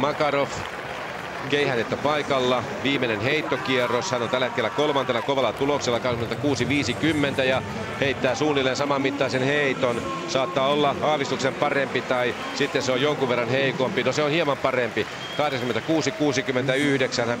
Makarov keihännettä paikalla. Viimeinen heittokierros. Hän on tällä hetkellä kolmantena kovalla tuloksella 26-50 ja heittää suunnilleen saman mittaisen heiton. Saattaa olla aavistuksen parempi tai sitten se on jonkun verran heikompi. No se on hieman parempi. 86.69 Hän